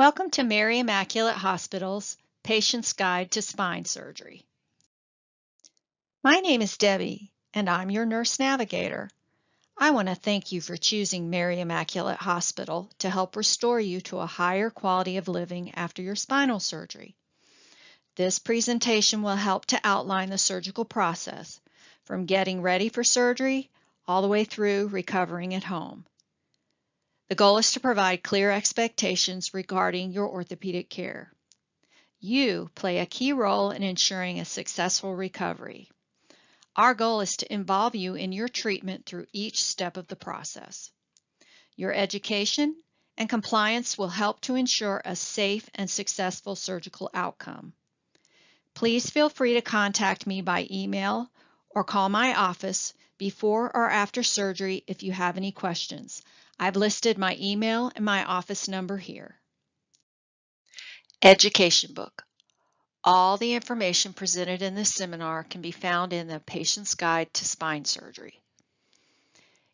Welcome to Mary Immaculate Hospital's Patient's Guide to Spine Surgery. My name is Debbie, and I'm your nurse navigator. I want to thank you for choosing Mary Immaculate Hospital to help restore you to a higher quality of living after your spinal surgery. This presentation will help to outline the surgical process, from getting ready for surgery all the way through recovering at home. The goal is to provide clear expectations regarding your orthopedic care. You play a key role in ensuring a successful recovery. Our goal is to involve you in your treatment through each step of the process. Your education and compliance will help to ensure a safe and successful surgical outcome. Please feel free to contact me by email or call my office before or after surgery if you have any questions. I've listed my email and my office number here. Education book. All the information presented in this seminar can be found in the Patient's Guide to Spine Surgery.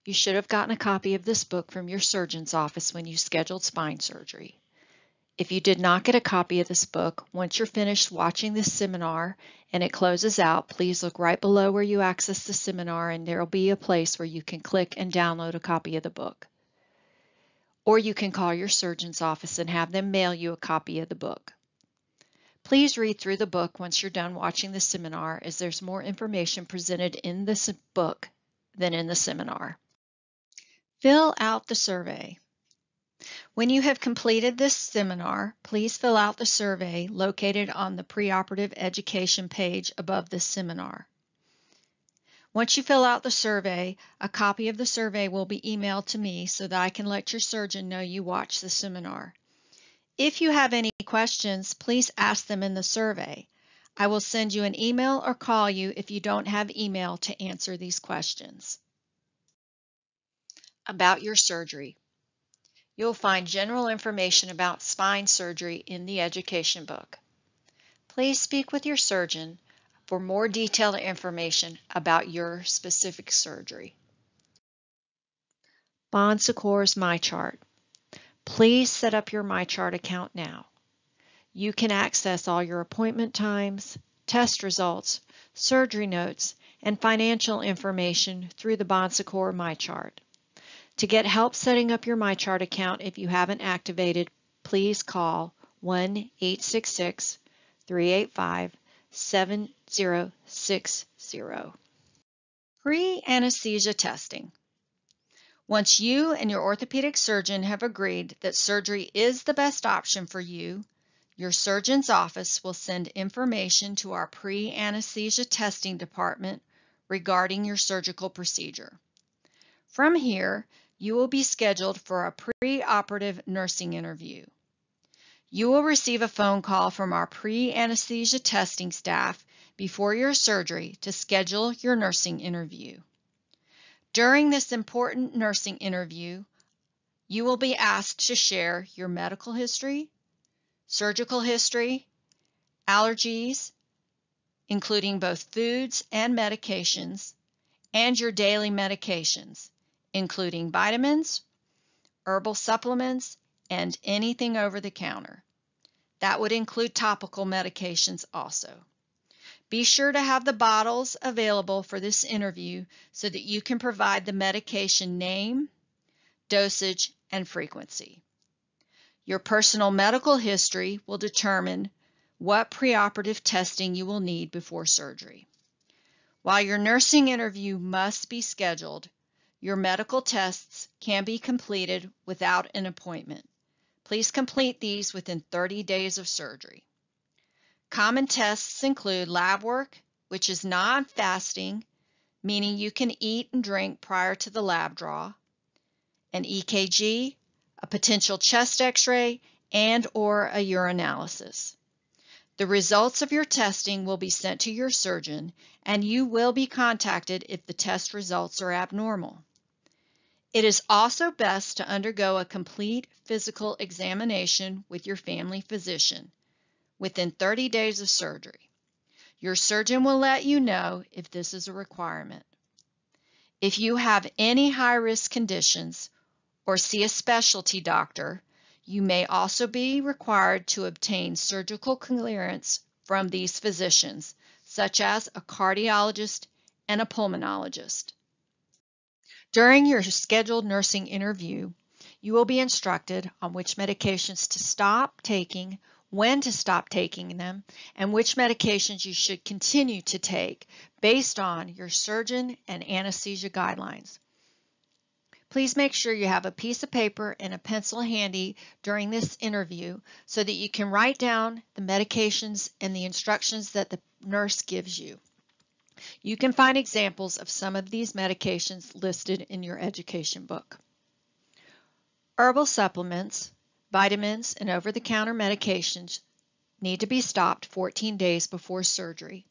You should have gotten a copy of this book from your surgeon's office when you scheduled spine surgery. If you did not get a copy of this book, once you're finished watching this seminar and it closes out, please look right below where you access the seminar and there will be a place where you can click and download a copy of the book or you can call your surgeon's office and have them mail you a copy of the book. Please read through the book once you're done watching the seminar as there's more information presented in this book than in the seminar. Fill out the survey. When you have completed this seminar, please fill out the survey located on the preoperative education page above this seminar. Once you fill out the survey, a copy of the survey will be emailed to me so that I can let your surgeon know you watched the seminar. If you have any questions, please ask them in the survey. I will send you an email or call you if you don't have email to answer these questions. About your surgery. You'll find general information about spine surgery in the education book. Please speak with your surgeon for more detailed information about your specific surgery. Bon Secours MyChart. Please set up your MyChart account now. You can access all your appointment times, test results, surgery notes, and financial information through the Bon Secours MyChart. To get help setting up your MyChart account if you haven't activated, please call 1-866 385 7060. Pre-anesthesia testing. Once you and your orthopedic surgeon have agreed that surgery is the best option for you, your surgeon's office will send information to our pre-anesthesia testing department regarding your surgical procedure. From here, you will be scheduled for a pre-operative nursing interview. You will receive a phone call from our pre-anesthesia testing staff before your surgery to schedule your nursing interview. During this important nursing interview, you will be asked to share your medical history, surgical history, allergies, including both foods and medications, and your daily medications, including vitamins, herbal supplements, and anything over the counter. That would include topical medications also. Be sure to have the bottles available for this interview so that you can provide the medication name, dosage, and frequency. Your personal medical history will determine what preoperative testing you will need before surgery. While your nursing interview must be scheduled, your medical tests can be completed without an appointment. Please complete these within 30 days of surgery. Common tests include lab work, which is non-fasting, meaning you can eat and drink prior to the lab draw, an EKG, a potential chest x-ray, and or a urinalysis. The results of your testing will be sent to your surgeon and you will be contacted if the test results are abnormal. It is also best to undergo a complete physical examination with your family physician within 30 days of surgery. Your surgeon will let you know if this is a requirement. If you have any high risk conditions or see a specialty doctor, You may also be required to obtain surgical clearance from these physicians, such as a cardiologist and a pulmonologist. During your scheduled nursing interview, you will be instructed on which medications to stop taking, when to stop taking them, and which medications you should continue to take based on your surgeon and anesthesia guidelines. Please make sure you have a piece of paper and a pencil handy during this interview so that you can write down the medications and the instructions that the nurse gives you. You can find examples of some of these medications listed in your education book. Herbal supplements, vitamins, and over-the-counter medications need to be stopped 14 days before surgery.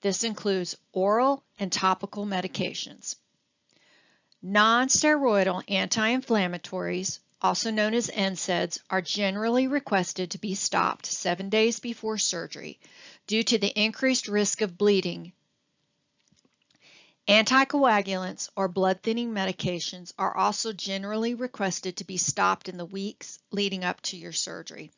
This includes oral and topical medications. Non-steroidal anti-inflammatories, also known as NSAIDs, are generally requested to be stopped seven days before surgery due to the increased risk of bleeding Anticoagulants or blood thinning medications are also generally requested to be stopped in the weeks leading up to your surgery.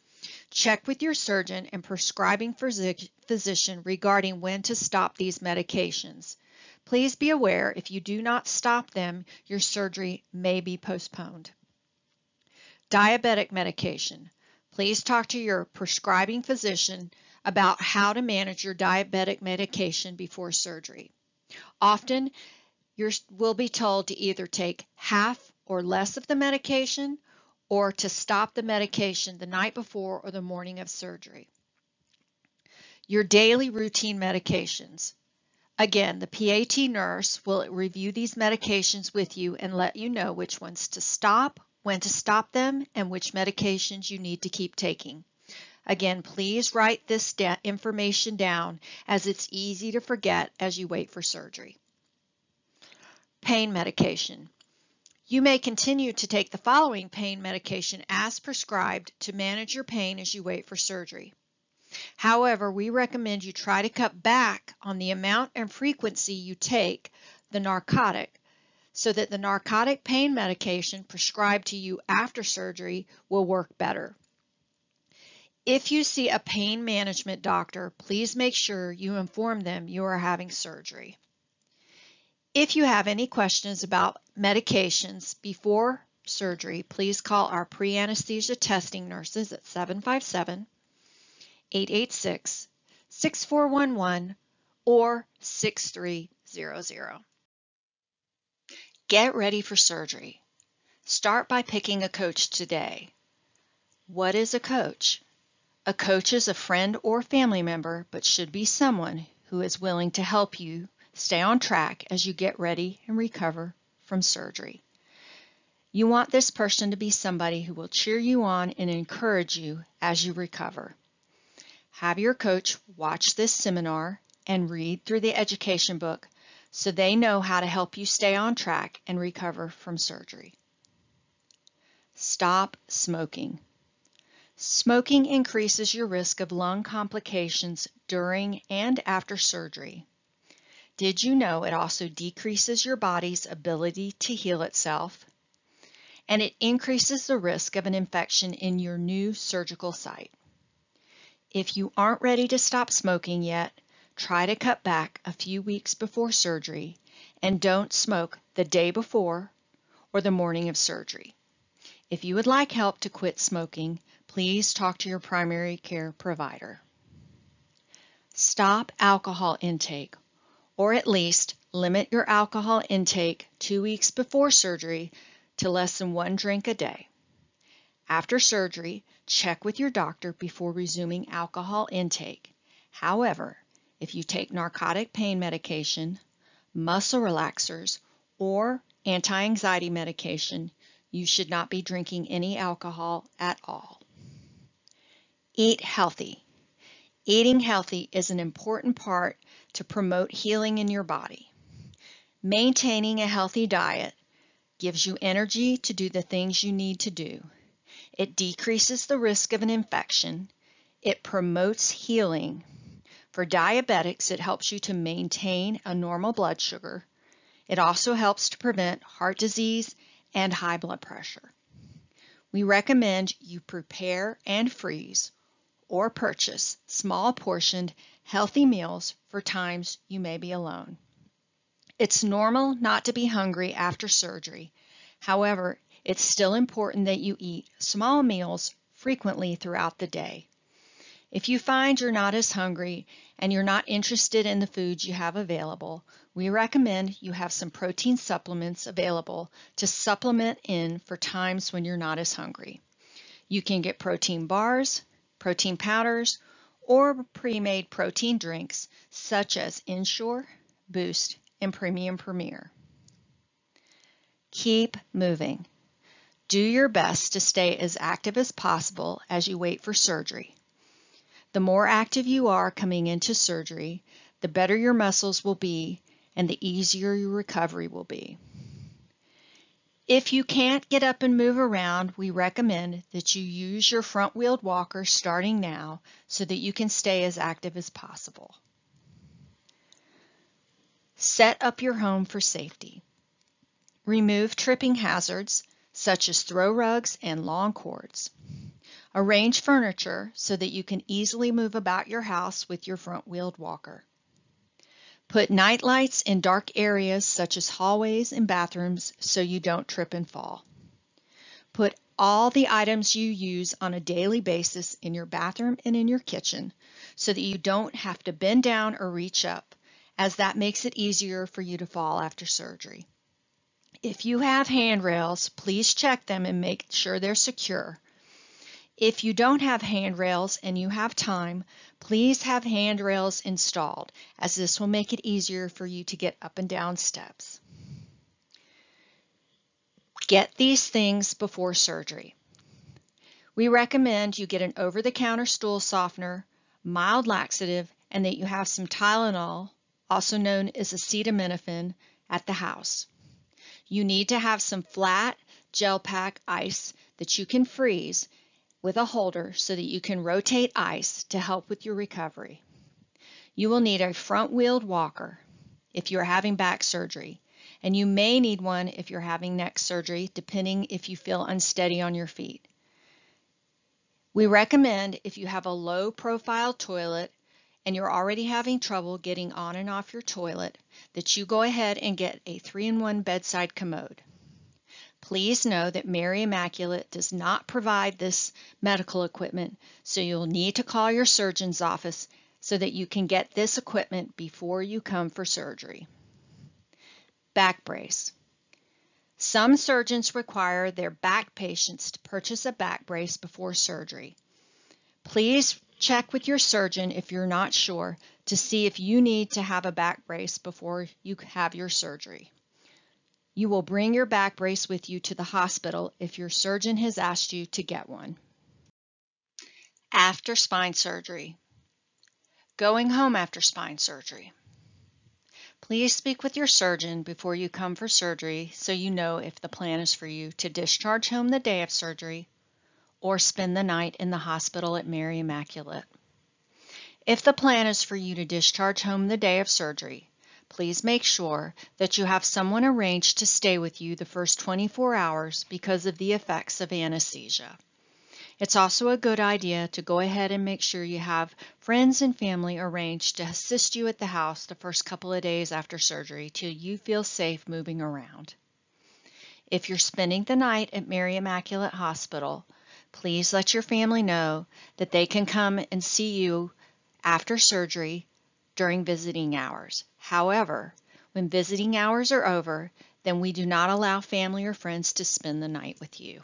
Check with your surgeon and prescribing physician regarding when to stop these medications. Please be aware if you do not stop them, your surgery may be postponed. Diabetic medication. Please talk to your prescribing physician about how to manage your diabetic medication before surgery. Often you will be told to either take half or less of the medication or to stop the medication the night before or the morning of surgery. Your daily routine medications. Again, the PAT nurse will review these medications with you and let you know which ones to stop, when to stop them, and which medications you need to keep taking. Again, please write this information down as it's easy to forget as you wait for surgery. Pain medication. You may continue to take the following pain medication as prescribed to manage your pain as you wait for surgery. However, we recommend you try to cut back on the amount and frequency you take the narcotic so that the narcotic pain medication prescribed to you after surgery will work better. If you see a pain management doctor, please make sure you inform them you are having surgery. If you have any questions about medications before surgery, please call our pre-anesthesia testing nurses at 757 886 6411 or 6300. Get ready for surgery. Start by picking a coach today. What is a coach? A coach is a friend or family member, but should be someone who is willing to help you stay on track as you get ready and recover from surgery. You want this person to be somebody who will cheer you on and encourage you as you recover. Have your coach watch this seminar and read through the education book so they know how to help you stay on track and recover from surgery. Stop smoking. Smoking increases your risk of lung complications during and after surgery. Did you know it also decreases your body's ability to heal itself? And it increases the risk of an infection in your new surgical site. If you aren't ready to stop smoking yet, try to cut back a few weeks before surgery and don't smoke the day before or the morning of surgery. If you would like help to quit smoking, please talk to your primary care provider. Stop alcohol intake, or at least limit your alcohol intake two weeks before surgery to less than one drink a day. After surgery, check with your doctor before resuming alcohol intake. However, if you take narcotic pain medication, muscle relaxers, or anti-anxiety medication, you should not be drinking any alcohol at all. Eat healthy. Eating healthy is an important part to promote healing in your body. Maintaining a healthy diet gives you energy to do the things you need to do. It decreases the risk of an infection. It promotes healing. For diabetics, it helps you to maintain a normal blood sugar. It also helps to prevent heart disease and high blood pressure. we recommend you prepare and freeze or purchase small portioned healthy meals for times you may be alone. It's normal not to be hungry after surgery. However, it's still important that you eat small meals frequently throughout the day. If you find you're not as hungry and you're not interested in the foods you have available, we recommend you have some protein supplements available to supplement in for times when you're not as hungry. You can get protein bars, protein powders, or pre-made protein drinks such as Ensure, Boost, and Premium Premier. Keep moving. Do your best to stay as active as possible as you wait for surgery. The more active you are coming into surgery, the better your muscles will be and the easier your recovery will be. If you can't get up and move around, we recommend that you use your front-wheeled walker starting now so that you can stay as active as possible. Set up your home for safety. Remove tripping hazards such as throw rugs and long cords. Arrange furniture so that you can easily move about your house with your front-wheeled walker. Put night lights in dark areas such as hallways and bathrooms so you don't trip and fall. Put all the items you use on a daily basis in your bathroom and in your kitchen so that you don't have to bend down or reach up, as that makes it easier for you to fall after surgery. If you have handrails, please check them and make sure they're secure. If you don't have handrails and you have time, please have handrails installed as this will make it easier for you to get up and down steps. Get these things before surgery. We recommend you get an over-the-counter stool softener, mild laxative, and that you have some Tylenol, also known as acetaminophen, at the house. You need to have some flat gel pack ice that you can freeze with a holder so that you can rotate ice to help with your recovery. You will need a front-wheeled walker if you are having back surgery, and you may need one if you're having neck surgery, depending if you feel unsteady on your feet. We recommend if you have a low profile toilet and you're already having trouble getting on and off your toilet, that you go ahead and get a 3-in-1 bedside commode. Please know that Mary Immaculate does not provide this medical equipment, so you'll need to call your surgeon's office so that you can get this equipment before you come for surgery. Back brace. Some surgeons require their back patients to purchase a back brace before surgery. Please check with your surgeon if you're not sure to see if you need to have a back brace before you have your surgery. You will bring your back brace with you to the hospital if your surgeon has asked you to get one. After spine surgery. Going home after spine surgery. Please speak with your surgeon before you come for surgery so you know if the plan is for you to discharge home the day of surgery or spend the night in the hospital at Mary Immaculate. If the plan is for you to discharge home the day of surgery, please make sure that you have someone arranged to stay with you the first 24 hours because of the effects of anesthesia. It's also a good idea to go ahead and make sure you have friends and family arranged to assist you at the house the first couple of days after surgery till you feel safe moving around. If you're spending the night at Mary Immaculate Hospital, please let your family know that they can come and see you after surgery during visiting hours. However, when visiting hours are over, then we do not allow family or friends to spend the night with you.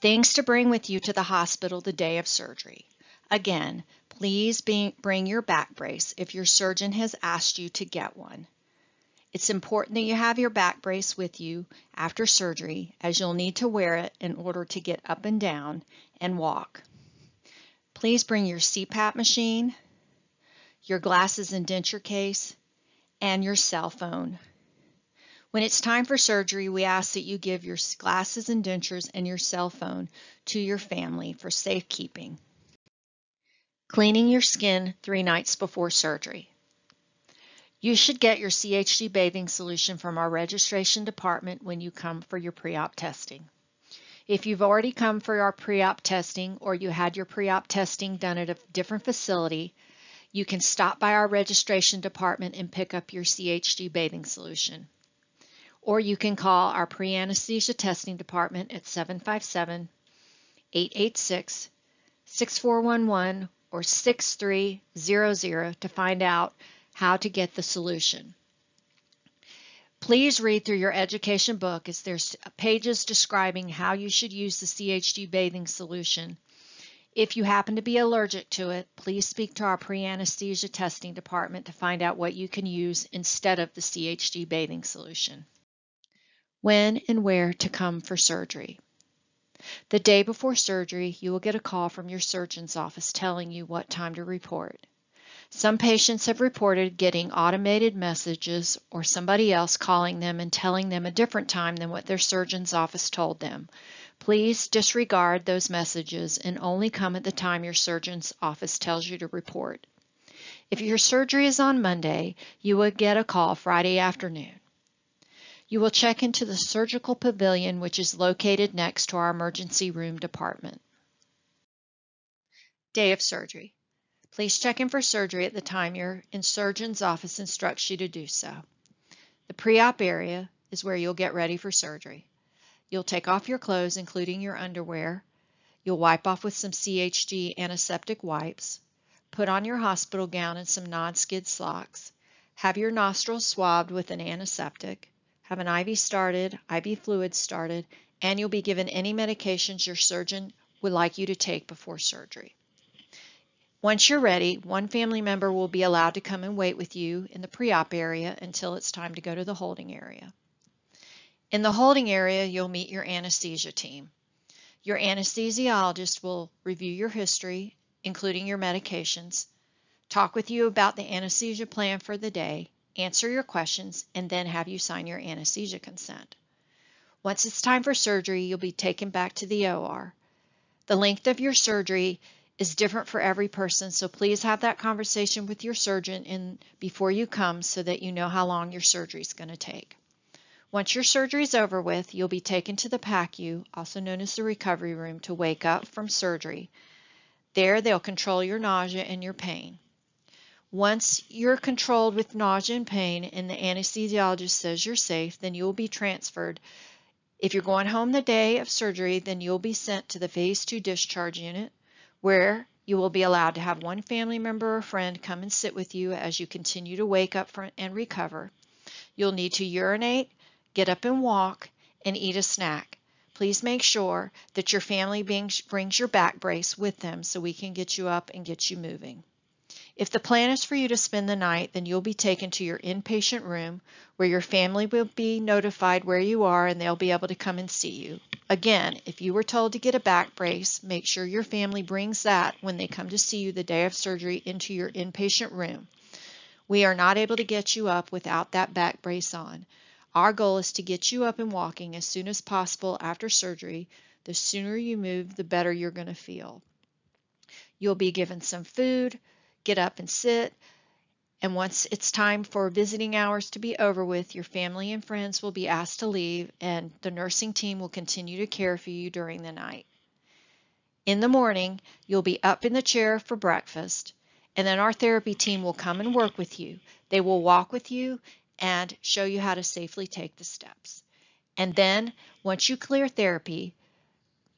Things to bring with you to the hospital the day of surgery. Again, please bring your back brace if your surgeon has asked you to get one. It's important that you have your back brace with you after surgery as you'll need to wear it in order to get up and down and walk. Please bring your CPAP machine, your glasses and denture case, and your cell phone. When it's time for surgery, we ask that you give your glasses and dentures and your cell phone to your family for safekeeping. Cleaning your skin three nights before surgery. You should get your CHG bathing solution from our registration department when you come for your pre-op testing. If you've already come for our pre-op testing or you had your pre-op testing done at a different facility, you can stop by our registration department and pick up your CHG bathing solution. Or you can call our pre-anesthesia testing department at 757 886 6411 or 6300 to find out how to get the solution. Please read through your education book as there's pages describing how you should use the CHG bathing solution. If you happen to be allergic to it, please speak to our pre-anesthesia testing department to find out what you can use instead of the CHG bathing solution. When and where to come for surgery. The day before surgery, you will get a call from your surgeon's office telling you what time to report. Some patients have reported getting automated messages or somebody else calling them and telling them a different time than what their surgeon's office told them. Please disregard those messages and only come at the time your surgeon's office tells you to report. If your surgery is on Monday, you will get a call Friday afternoon. You will check into the surgical pavilion, which is located next to our emergency room department. Day of surgery. Please check in for surgery at the time your in surgeon's office instructs you to do so. The pre-op area is where you'll get ready for surgery. You'll take off your clothes, including your underwear. You'll wipe off with some CHG antiseptic wipes. Put on your hospital gown and some non-skid socks. Have your nostrils swabbed with an antiseptic. Have an IV started, IV fluid started, and you'll be given any medications your surgeon would like you to take before surgery. Once you're ready, one family member will be allowed to come and wait with you in the pre-op area until it's time to go to the holding area. In the holding area, you'll meet your anesthesia team. Your anesthesiologist will review your history, including your medications, talk with you about the anesthesia plan for the day, answer your questions, and then have you sign your anesthesia consent. Once it's time for surgery, you'll be taken back to the OR. The length of your surgery is different for every person, so please have that conversation with your surgeon in, before you come so that you know how long your surgery is going to take. Once your surgery is over with, you'll be taken to the PACU, also known as the recovery room, to wake up from surgery. There, they'll control your nausea and your pain. Once you're controlled with nausea and pain and the anesthesiologist says you're safe, then you'll be transferred. If you're going home the day of surgery, then you'll be sent to the phase two discharge unit where you will be allowed to have one family member or friend come and sit with you as you continue to wake up and recover. You'll need to urinate, get up and walk, and eat a snack. Please make sure that your family brings your back brace with them so we can get you up and get you moving. If the plan is for you to spend the night, then you'll be taken to your inpatient room where your family will be notified where you are and they'll be able to come and see you. Again, if you were told to get a back brace, make sure your family brings that when they come to see you the day of surgery into your inpatient room. We are not able to get you up without that back brace on. Our goal is to get you up and walking as soon as possible after surgery. The sooner you move, the better you're going to feel. You'll be given some food, get up and sit. And once it's time for visiting hours to be over with, your family and friends will be asked to leave, and the nursing team will continue to care for you during the night. In the morning, you'll be up in the chair for breakfast, and then our therapy team will come and work with you. They will walk with you and show you how to safely take the steps. And then, once you clear therapy,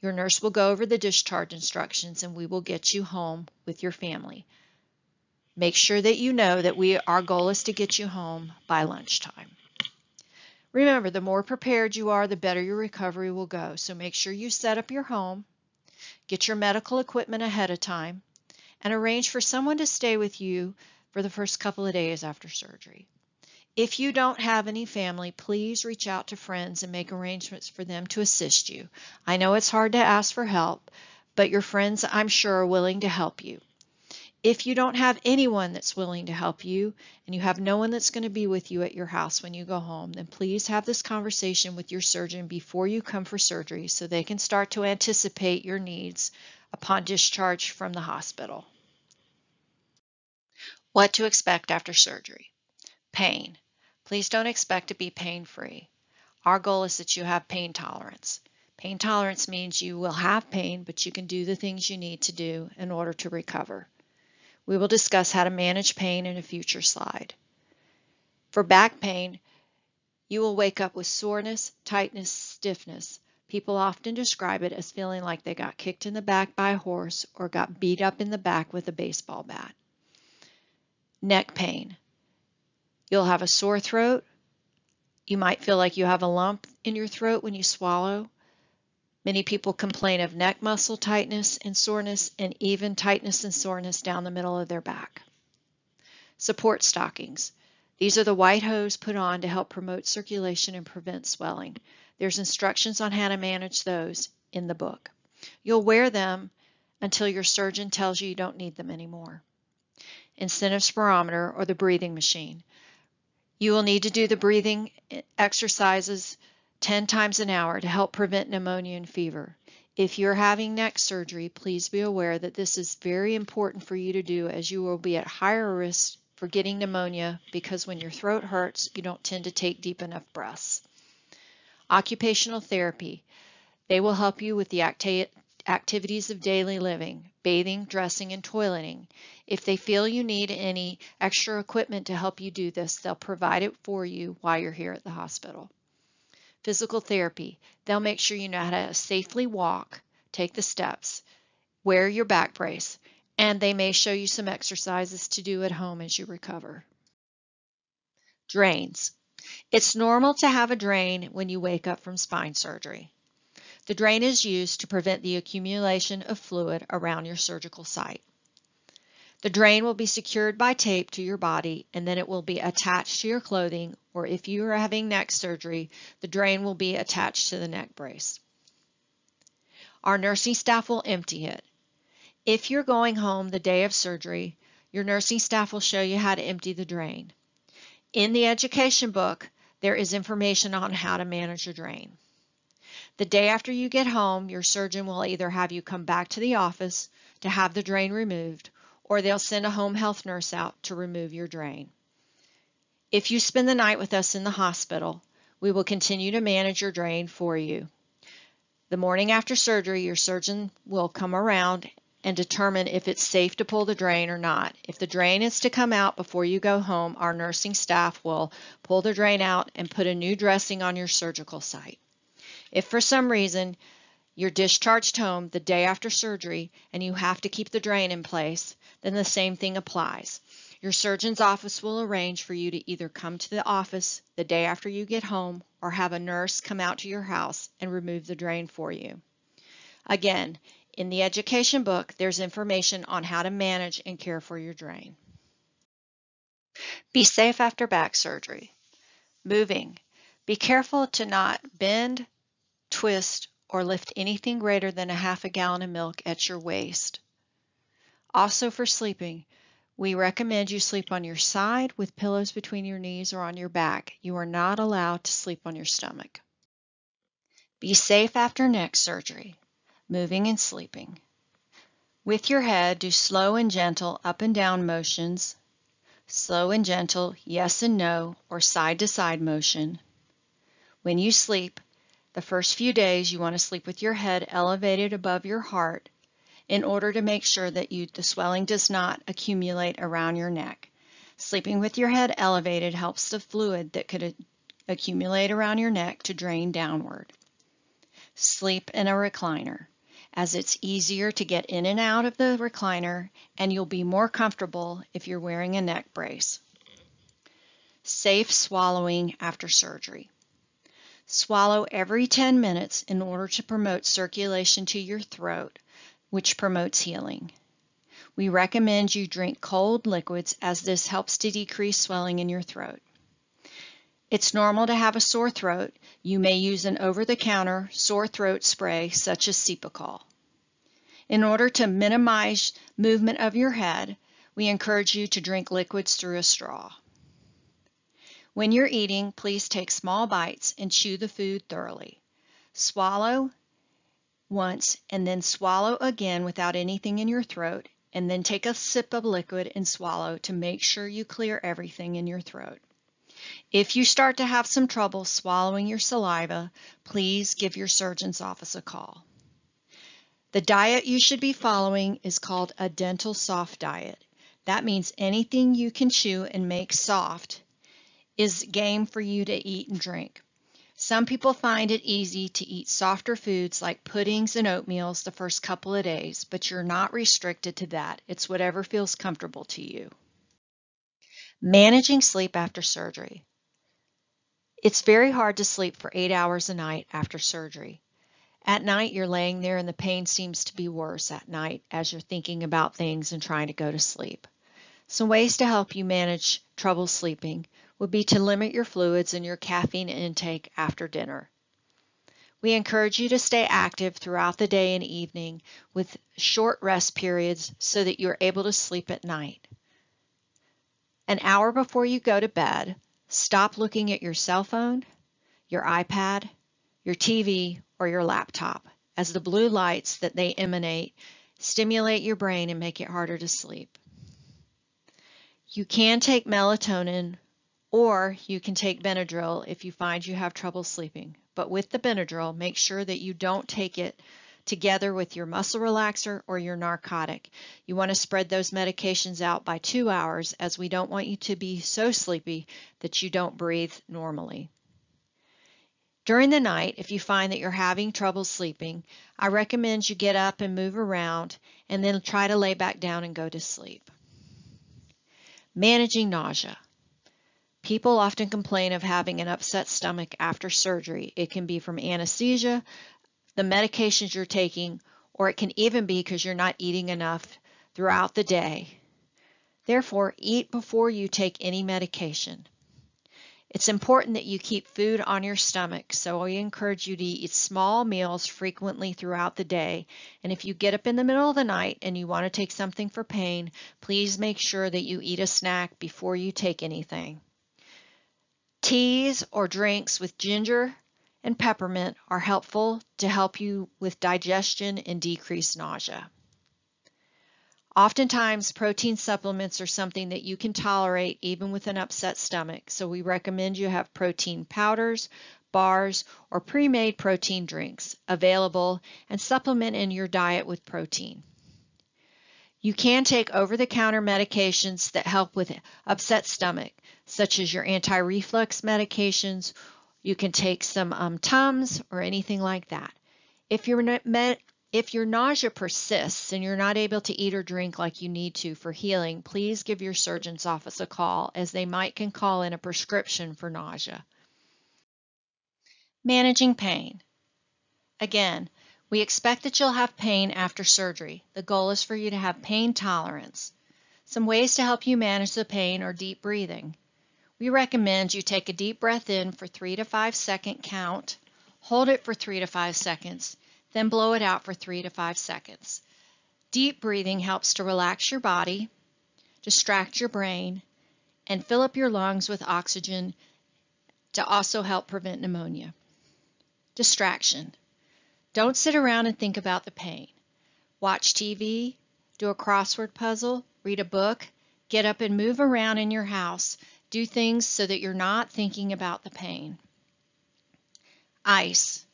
your nurse will go over the discharge instructions and we will get you home with your family. Make sure that you know that we our goal is to get you home by lunchtime. Remember, the more prepared you are, the better your recovery will go. So make sure you set up your home, get your medical equipment ahead of time, and arrange for someone to stay with you for the first couple of days after surgery. If you don't have any family, please reach out to friends and make arrangements for them to assist you. I know it's hard to ask for help, but your friends, I'm sure, are willing to help you. If you don't have anyone that's willing to help you and you have no one that's going to be with you at your house when you go home, then please have this conversation with your surgeon before you come for surgery so they can start to anticipate your needs upon discharge from the hospital. What to expect after surgery. Pain. Please don't expect to be pain free. Our goal is that you have pain tolerance. Pain tolerance means you will have pain, but you can do the things you need to do in order to recover. We will discuss how to manage pain in a future slide. For back pain, you will wake up with soreness, tightness, stiffness. People often describe it as feeling like they got kicked in the back by a horse or got beat up in the back with a baseball bat. Neck pain. You'll have a sore throat. You might feel like you have a lump in your throat when you swallow. Many people complain of neck muscle tightness and soreness, and even tightness and soreness down the middle of their back. Support stockings. These are the white hose put on to help promote circulation and prevent swelling. There's instructions on how to manage those in the book. You'll wear them until your surgeon tells you you don't need them anymore. Incentive spirometer or the breathing machine. You will need to do the breathing exercises 10 times an hour to help prevent pneumonia and fever. If you're having neck surgery, please be aware that this is very important for you to do as you will be at higher risk for getting pneumonia because when your throat hurts, you don't tend to take deep enough breaths. Occupational therapy. They will help you with the activities of daily living, bathing, dressing, and toileting. If they feel you need any extra equipment to help you do this, they'll provide it for you while you're here at the hospital physical therapy. They'll make sure you know how to safely walk, take the steps, wear your back brace, and they may show you some exercises to do at home as you recover. Drains. It's normal to have a drain when you wake up from spine surgery. The drain is used to prevent the accumulation of fluid around your surgical site. The drain will be secured by tape to your body and then it will be attached to your clothing or if you are having neck surgery, the drain will be attached to the neck brace. Our nursing staff will empty it. If you're going home the day of surgery, your nursing staff will show you how to empty the drain. In the education book, there is information on how to manage a drain. The day after you get home, your surgeon will either have you come back to the office to have the drain removed or they'll send a home health nurse out to remove your drain. If you spend the night with us in the hospital, we will continue to manage your drain for you. The morning after surgery, your surgeon will come around and determine if it's safe to pull the drain or not. If the drain is to come out before you go home, our nursing staff will pull the drain out and put a new dressing on your surgical site. If for some reason you're discharged home the day after surgery and you have to keep the drain in place, then the same thing applies. Your surgeon's office will arrange for you to either come to the office the day after you get home or have a nurse come out to your house and remove the drain for you. Again, in the education book, there's information on how to manage and care for your drain. Be safe after back surgery. Moving. Be careful to not bend, twist, or lift anything greater than a half a gallon of milk at your waist. Also for sleeping, we recommend you sleep on your side with pillows between your knees or on your back. You are not allowed to sleep on your stomach. Be safe after neck surgery, moving and sleeping. With your head, do slow and gentle up and down motions, slow and gentle yes and no or side to side motion. When you sleep, the first few days you want to sleep with your head elevated above your heart in order to make sure that you, the swelling does not accumulate around your neck. Sleeping with your head elevated helps the fluid that could accumulate around your neck to drain downward. Sleep in a recliner as it's easier to get in and out of the recliner and you'll be more comfortable if you're wearing a neck brace. Safe swallowing after surgery. Swallow every 10 minutes in order to promote circulation to your throat which promotes healing. We recommend you drink cold liquids as this helps to decrease swelling in your throat. It's normal to have a sore throat. You may use an over-the-counter sore throat spray such as Cepacol. In order to minimize movement of your head, we encourage you to drink liquids through a straw. When you're eating, please take small bites and chew the food thoroughly. Swallow once and then swallow again without anything in your throat and then take a sip of liquid and swallow to make sure you clear everything in your throat. If you start to have some trouble swallowing your saliva, please give your surgeon's office a call. The diet you should be following is called a dental soft diet. That means anything you can chew and make soft is game for you to eat and drink. Some people find it easy to eat softer foods like puddings and oatmeals the first couple of days, but you're not restricted to that. It's whatever feels comfortable to you. Managing sleep after surgery. It's very hard to sleep for eight hours a night after surgery. At night, you're laying there and the pain seems to be worse at night as you're thinking about things and trying to go to sleep. Some ways to help you manage trouble sleeping would be to limit your fluids and your caffeine intake after dinner. We encourage you to stay active throughout the day and evening with short rest periods so that you're able to sleep at night. An hour before you go to bed, stop looking at your cell phone, your iPad, your TV, or your laptop, as the blue lights that they emanate stimulate your brain and make it harder to sleep. You can take melatonin or you can take Benadryl if you find you have trouble sleeping. But with the Benadryl, make sure that you don't take it together with your muscle relaxer or your narcotic. You want to spread those medications out by two hours as we don't want you to be so sleepy that you don't breathe normally. During the night, if you find that you're having trouble sleeping, I recommend you get up and move around and then try to lay back down and go to sleep. Managing nausea. People often complain of having an upset stomach after surgery. It can be from anesthesia, the medications you're taking, or it can even be because you're not eating enough throughout the day. Therefore, eat before you take any medication. It's important that you keep food on your stomach, so we encourage you to eat small meals frequently throughout the day. And if you get up in the middle of the night and you want to take something for pain, please make sure that you eat a snack before you take anything. Teas or drinks with ginger and peppermint are helpful to help you with digestion and decrease nausea. Oftentimes, protein supplements are something that you can tolerate even with an upset stomach, so we recommend you have protein powders, bars, or pre-made protein drinks available and supplement in your diet with protein. You can take over-the-counter medications that help with upset stomach, such as your anti-reflux medications. You can take some um, Tums or anything like that. If your if your nausea persists and you're not able to eat or drink like you need to for healing, please give your surgeon's office a call as they might can call in a prescription for nausea. Managing pain. Again, we expect that you'll have pain after surgery. The goal is for you to have pain tolerance. Some ways to help you manage the pain are deep breathing. We recommend you take a deep breath in for three to five second count, hold it for three to five seconds, then blow it out for three to five seconds. Deep breathing helps to relax your body, distract your brain, and fill up your lungs with oxygen to also help prevent pneumonia. Distraction. Don't sit around and think about the pain. Watch TV, do a crossword puzzle, read a book, get up and move around in your house. Do things so that you're not thinking about the pain. Ice.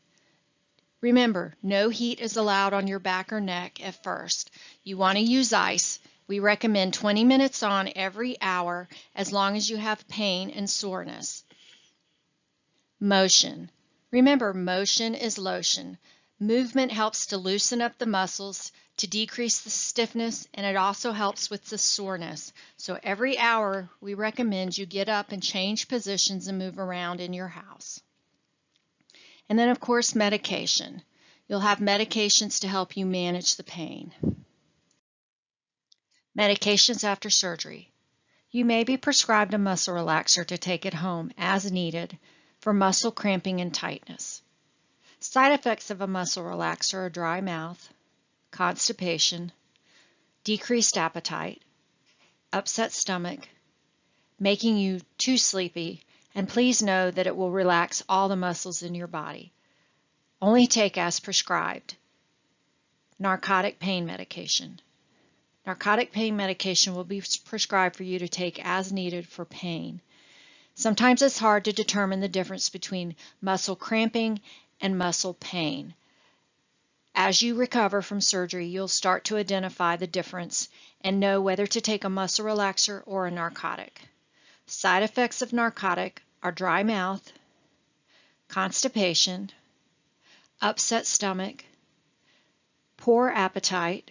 Remember, no heat is allowed on your back or neck at first. You want to use ice. We recommend 20 minutes on every hour as long as you have pain and soreness. Motion. Remember, motion is lotion. Movement helps to loosen up the muscles, to decrease the stiffness, and it also helps with the soreness. So every hour, we recommend you get up and change positions and move around in your house. And then, of course, medication. You'll have medications to help you manage the pain. Medications after surgery. You may be prescribed a muscle relaxer to take at home as needed for muscle cramping and tightness. Side effects of a muscle relaxer are dry mouth, constipation, decreased appetite, upset stomach, making you too sleepy, and please know that it will relax all the muscles in your body. Only take as prescribed. Narcotic pain medication. Narcotic pain medication will be prescribed for you to take as needed for pain. Sometimes it's hard to determine the difference between muscle cramping and muscle pain. As you recover from surgery, you'll start to identify the difference and know whether to take a muscle relaxer or a narcotic. Side effects of narcotic are dry mouth, constipation, upset stomach, poor appetite.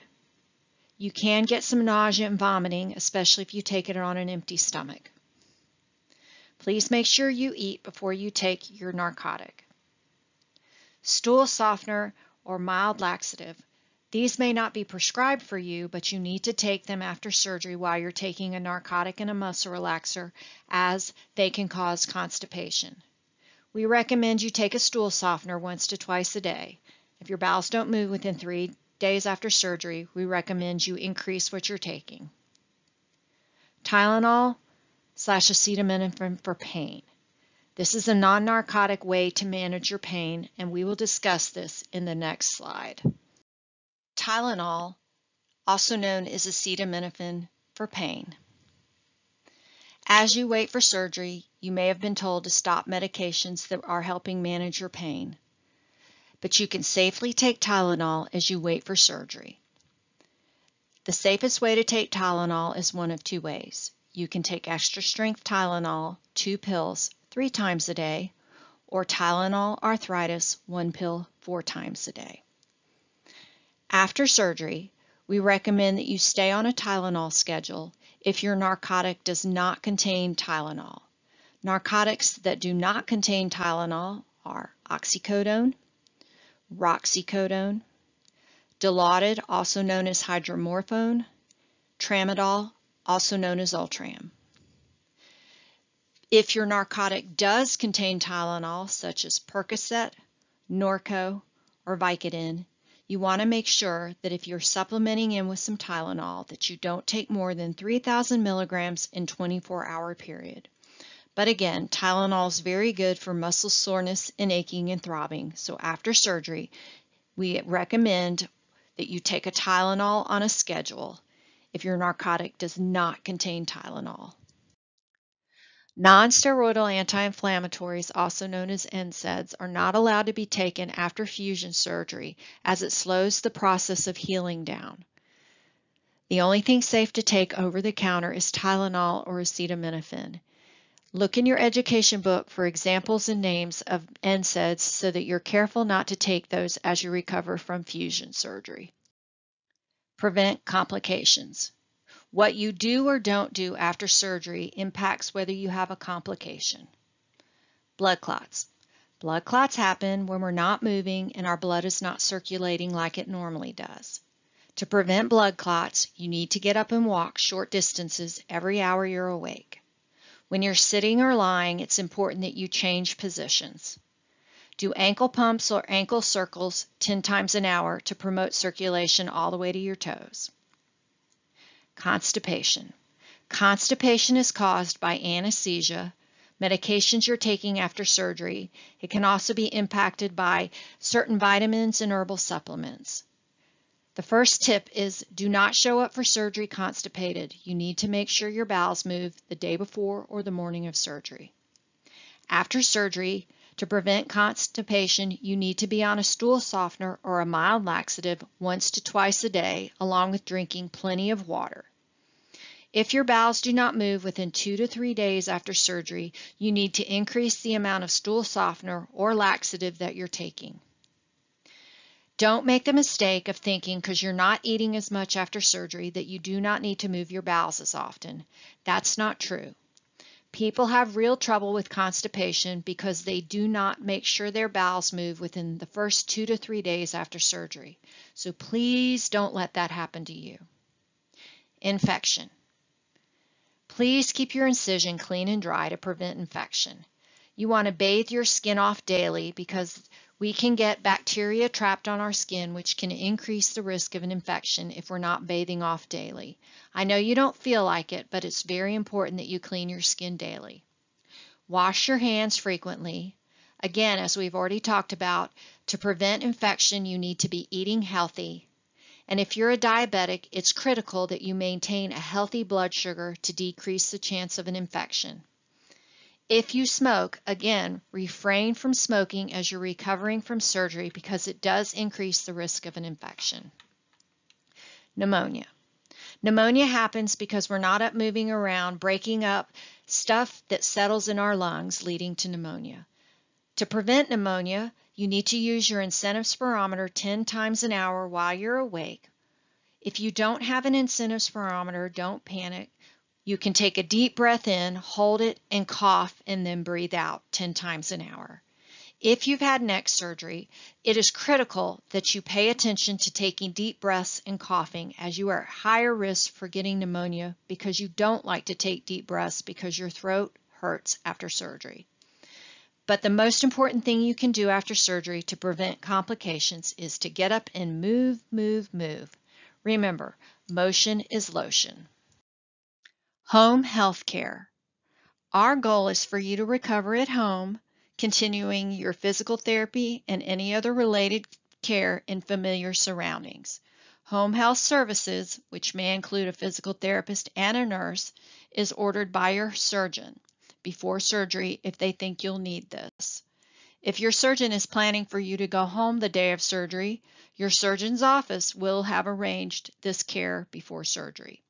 You can get some nausea and vomiting, especially if you take it on an empty stomach. Please make sure you eat before you take your narcotic. Stool softener or mild laxative. These may not be prescribed for you, but you need to take them after surgery while you're taking a narcotic and a muscle relaxer as they can cause constipation. We recommend you take a stool softener once to twice a day. If your bowels don't move within three days after surgery, we recommend you increase what you're taking. Tylenol slash acetaminophen for pain. This is a non-narcotic way to manage your pain, and we will discuss this in the next slide. Tylenol, also known as acetaminophen for pain. As you wait for surgery, you may have been told to stop medications that are helping manage your pain, but you can safely take Tylenol as you wait for surgery. The safest way to take Tylenol is one of two ways. You can take extra strength Tylenol, two pills, three times a day, or Tylenol arthritis, one pill, four times a day. After surgery, we recommend that you stay on a Tylenol schedule if your narcotic does not contain Tylenol. Narcotics that do not contain Tylenol are oxycodone, roxicodone, Dilaudid, also known as hydromorphone, tramadol, also known as Ultram. If your narcotic does contain Tylenol, such as Percocet, Norco, or Vicodin, you want to make sure that if you're supplementing in with some Tylenol that you don't take more than 3,000 milligrams in 24-hour period. But again, Tylenol is very good for muscle soreness and aching and throbbing. So after surgery, we recommend that you take a Tylenol on a schedule if your narcotic does not contain Tylenol. Non-steroidal anti-inflammatories, also known as NSAIDs, are not allowed to be taken after fusion surgery as it slows the process of healing down. The only thing safe to take over the counter is Tylenol or acetaminophen. Look in your education book for examples and names of NSAIDs so that you're careful not to take those as you recover from fusion surgery. Prevent complications. What you do or don't do after surgery impacts whether you have a complication. Blood clots. Blood clots happen when we're not moving and our blood is not circulating like it normally does. To prevent blood clots, you need to get up and walk short distances every hour you're awake. When you're sitting or lying, it's important that you change positions. Do ankle pumps or ankle circles 10 times an hour to promote circulation all the way to your toes. Constipation. Constipation is caused by anesthesia, medications you're taking after surgery. It can also be impacted by certain vitamins and herbal supplements. The first tip is do not show up for surgery constipated. You need to make sure your bowels move the day before or the morning of surgery. After surgery, to prevent constipation, you need to be on a stool softener or a mild laxative once to twice a day, along with drinking plenty of water. If your bowels do not move within two to three days after surgery, you need to increase the amount of stool softener or laxative that you're taking. Don't make the mistake of thinking because you're not eating as much after surgery that you do not need to move your bowels as often. That's not true. People have real trouble with constipation because they do not make sure their bowels move within the first two to three days after surgery. So please don't let that happen to you. Infection. Please keep your incision clean and dry to prevent infection. You want to bathe your skin off daily because we can get bacteria trapped on our skin, which can increase the risk of an infection if we're not bathing off daily. I know you don't feel like it, but it's very important that you clean your skin daily. Wash your hands frequently. Again, as we've already talked about, to prevent infection, you need to be eating healthy, and if you're a diabetic, it's critical that you maintain a healthy blood sugar to decrease the chance of an infection. If you smoke, again, refrain from smoking as you're recovering from surgery because it does increase the risk of an infection. Pneumonia. Pneumonia happens because we're not up moving around, breaking up stuff that settles in our lungs, leading to pneumonia. To prevent pneumonia, you need to use your incentive spirometer 10 times an hour while you're awake. If you don't have an incentive spirometer, don't panic. You can take a deep breath in, hold it, and cough, and then breathe out 10 times an hour. If you've had neck surgery, it is critical that you pay attention to taking deep breaths and coughing as you are at higher risk for getting pneumonia because you don't like to take deep breaths because your throat hurts after surgery. But the most important thing you can do after surgery to prevent complications is to get up and move, move, move. Remember, motion is lotion. Home health care. Our goal is for you to recover at home, continuing your physical therapy and any other related care in familiar surroundings. Home health services, which may include a physical therapist and a nurse, is ordered by your surgeon before surgery if they think you'll need this. If your surgeon is planning for you to go home the day of surgery, your surgeon's office will have arranged this care before surgery.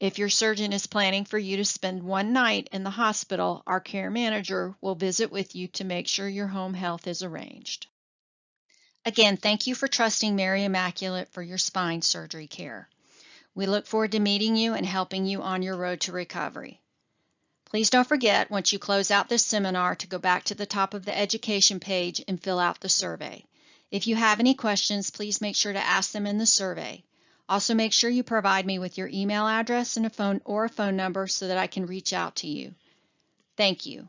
If your surgeon is planning for you to spend one night in the hospital, our care manager will visit with you to make sure your home health is arranged. Again, thank you for trusting Mary Immaculate for your spine surgery care. We look forward to meeting you and helping you on your road to recovery. Please don't forget, once you close out this seminar, to go back to the top of the education page and fill out the survey. If you have any questions, please make sure to ask them in the survey. Also make sure you provide me with your email address and a phone or a phone number so that I can reach out to you. Thank you.